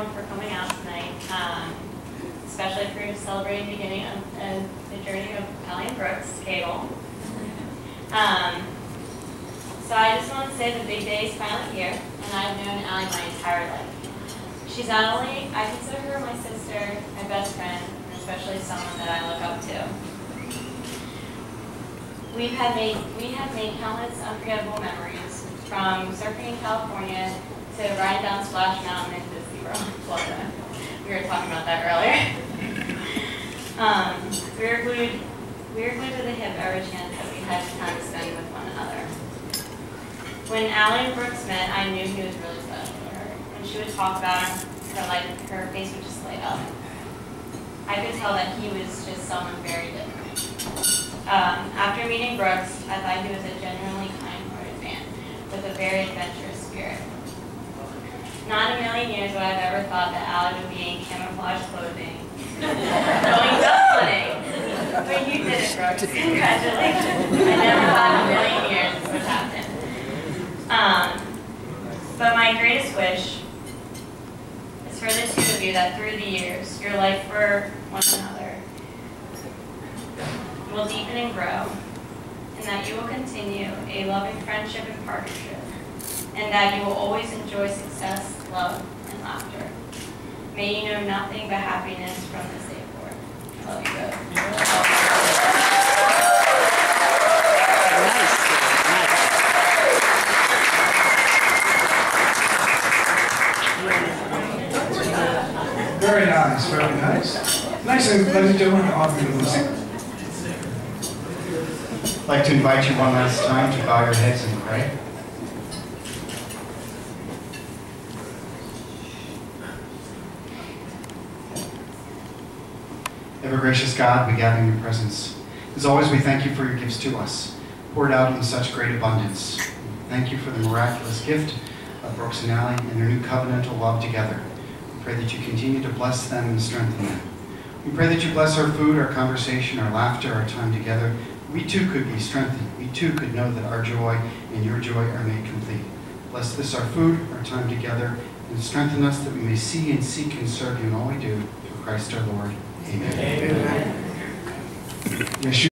everyone for coming out tonight, um, especially for celebrating the beginning of uh, the journey of Allie Brooks Cable. Um, so I just want to say the big day is finally here, and I've known Allie my entire life. She's not only, I consider her my sister, my best friend, and especially someone that I look up to. We've had made, we have made countless unforgettable memories, from surfing in California to riding down Splash Mountain World, Florida. We were talking about that earlier. Um, we were glued, to the hip every chance that we had time to spend with one another. When Allie and Brooks met, I knew he was really special to her. When she would talk about him, her like her face would just light up. I could tell that he was just someone very different. Um, after meeting Brooks, I thought he was a genuinely kind-hearted man with a very adventurous spirit. Not a million years would I have ever thought that Allie would be in camouflage clothing, going duck hunting. But you did it, Brooks. Congratulations. I never thought in a million years this would happen. Um, but my greatest wish is for the two of you that through the years, your life for one another will deepen and grow, and that you will continue a loving friendship and partnership, and that you will always enjoy success, love, and laughter. May you know nothing but happiness from this day forward. Love you both. Very nice, very nice. Nice, and ladies and gentlemen, the honor of Lucy. I'd like to invite you one last time to bow your heads and pray. Ever gracious God, we gather in your presence. As always, we thank you for your gifts to us, poured out in such great abundance. Thank you for the miraculous gift of Brooks and Allie and their new covenantal love together. We pray that you continue to bless them and strengthen them. We pray that you bless our food, our conversation, our laughter, our time together. We too could be strengthened. We too could know that our joy and your joy are made complete. Bless this, our food, our time together, and strengthen us that we may see and seek and serve you in all we do. Through Christ our Lord. Amen. Yes, you